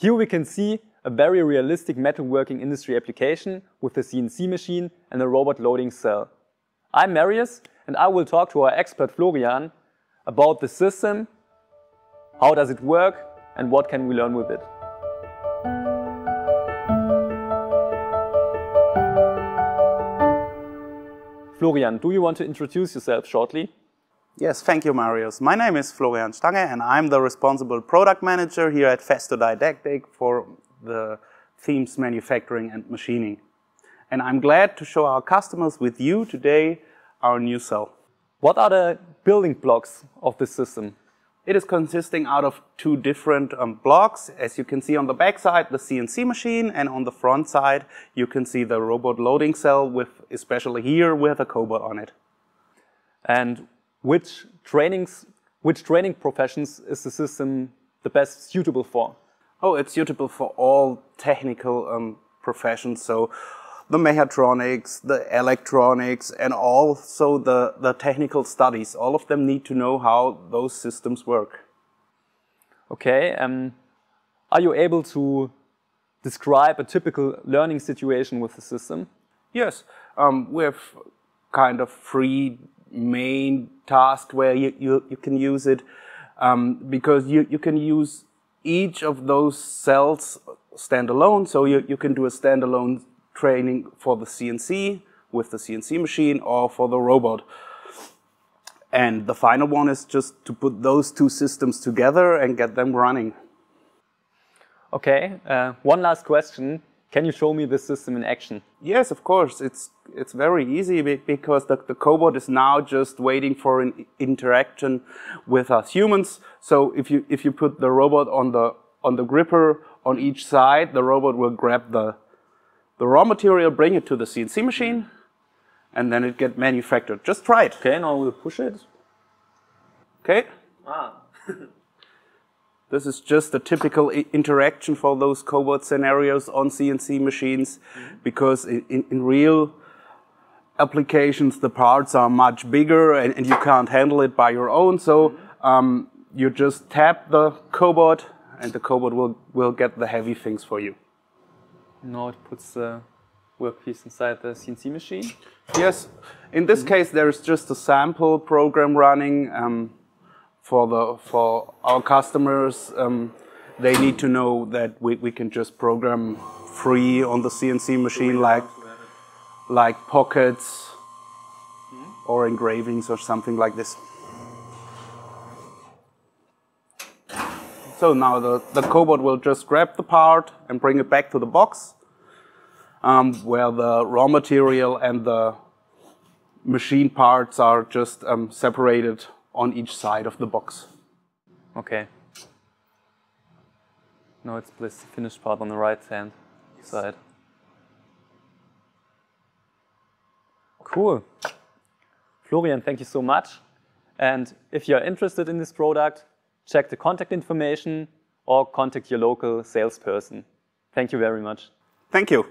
Here we can see a very realistic metalworking industry application with a CNC machine and a robot loading cell. I'm Marius and I will talk to our expert Florian about the system, how does it work and what can we learn with it. Florian, do you want to introduce yourself shortly? Yes, thank you, Marius. My name is Florian Stange, and I'm the responsible product manager here at Festo Didactic for the themes manufacturing and machining. And I'm glad to show our customers with you today our new cell. What are the building blocks of this system? It is consisting out of two different um, blocks. As you can see on the back side, the CNC machine, and on the front side, you can see the robot loading cell with, especially here, with a cobot on it. And which trainings, which training professions is the system the best suitable for? Oh, it's suitable for all technical um, professions. So the mechatronics, the electronics, and also the, the technical studies. All of them need to know how those systems work. Okay. Um, are you able to describe a typical learning situation with the system? Yes. Um, we have kind of three main task where you, you, you can use it um, because you, you can use each of those cells standalone. So you, you can do a standalone training for the CNC with the CNC machine or for the robot. And the final one is just to put those two systems together and get them running. Okay, uh, one last question. Can you show me the system in action? Yes, of course. It's it's very easy because the, the cobot is now just waiting for an interaction with us humans. So if you if you put the robot on the on the gripper on each side, the robot will grab the the raw material, bring it to the CNC machine, and then it get manufactured. Just try it. Okay, now we'll push it. Okay. Ah. This is just a typical interaction for those cobot scenarios on CNC machines mm -hmm. because in, in, real applications, the parts are much bigger and, and, you can't handle it by your own. So um, you just tap the cobot and the cobot will, will get the heavy things for you. Now it puts the workpiece inside the CNC machine? Yes. In this mm -hmm. case, there is just a sample program running. Um, for the for our customers, um, they need to know that we, we can just program free on the CNC machine, like like pockets or engravings or something like this. So now the, the cobot will just grab the part and bring it back to the box um, where the raw material and the machine parts are just um, separated on each side of the box. Okay. Now it's the finished part on the right hand yes. side. Cool. Florian, thank you so much. And if you're interested in this product, check the contact information or contact your local salesperson. Thank you very much. Thank you.